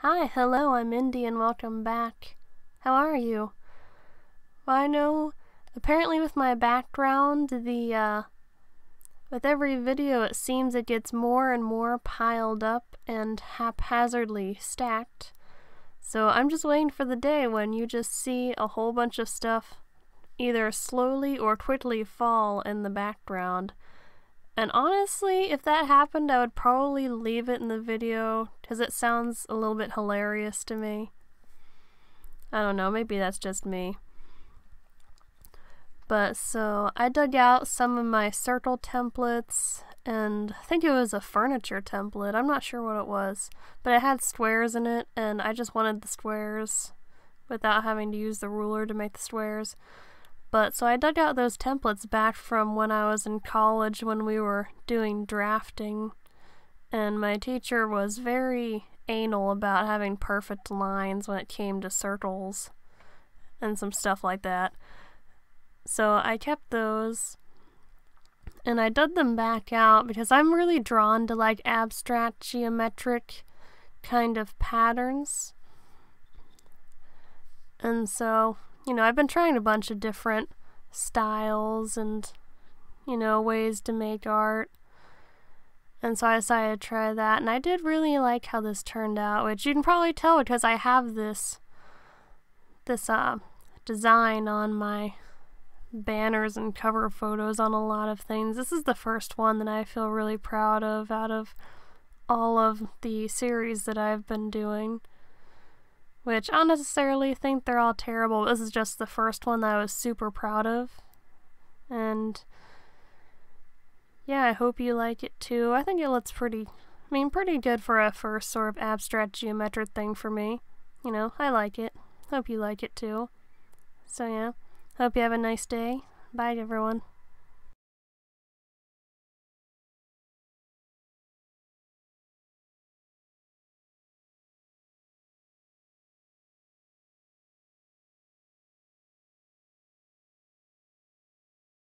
Hi, hello, I'm Indi and welcome back. How are you? Well, I know apparently with my background, the uh, with every video it seems it gets more and more piled up and haphazardly stacked. So I'm just waiting for the day when you just see a whole bunch of stuff either slowly or quickly fall in the background. And honestly, if that happened, I would probably leave it in the video because it sounds a little bit hilarious to me. I don't know, maybe that's just me. But so I dug out some of my circle templates and I think it was a furniture template. I'm not sure what it was, but it had squares in it and I just wanted the squares without having to use the ruler to make the squares. But so I dug out those templates back from when I was in college when we were doing drafting. And my teacher was very anal about having perfect lines when it came to circles and some stuff like that. So I kept those and I dug them back out because I'm really drawn to like abstract geometric kind of patterns. And so you know, I've been trying a bunch of different styles and, you know, ways to make art. And so I decided to try that. And I did really like how this turned out, which you can probably tell because I have this, this, uh, design on my banners and cover photos on a lot of things. This is the first one that I feel really proud of out of all of the series that I've been doing which I don't necessarily think they're all terrible. This is just the first one that I was super proud of. And yeah, I hope you like it too. I think it looks pretty, I mean, pretty good for a first sort of abstract geometric thing for me. You know, I like it. Hope you like it too. So yeah, hope you have a nice day. Bye everyone.